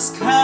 the skies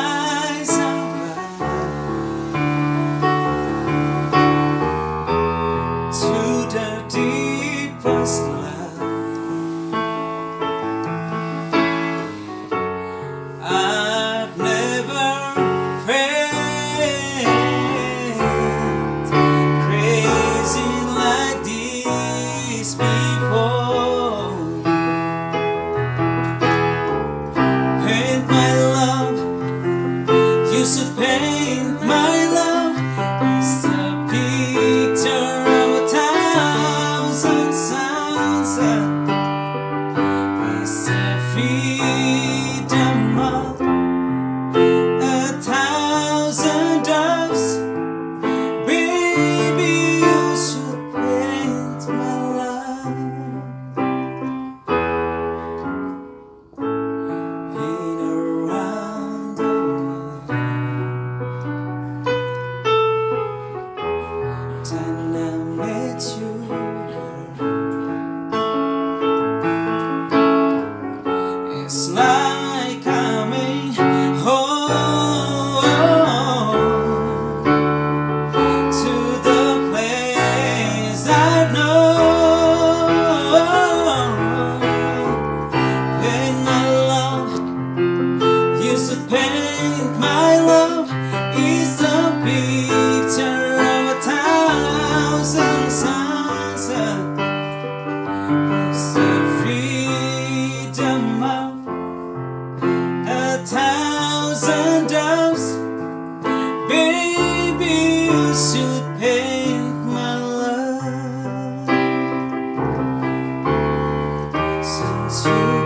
you.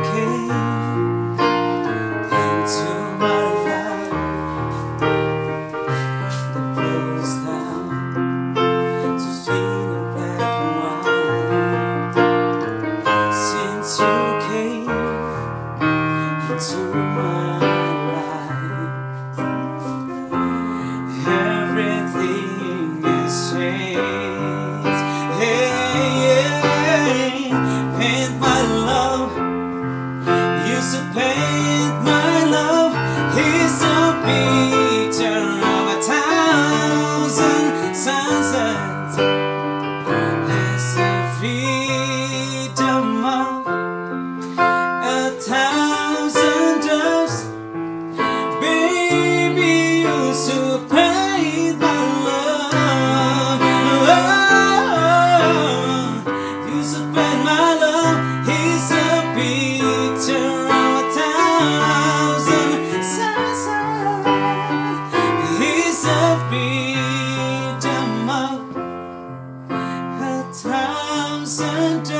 center.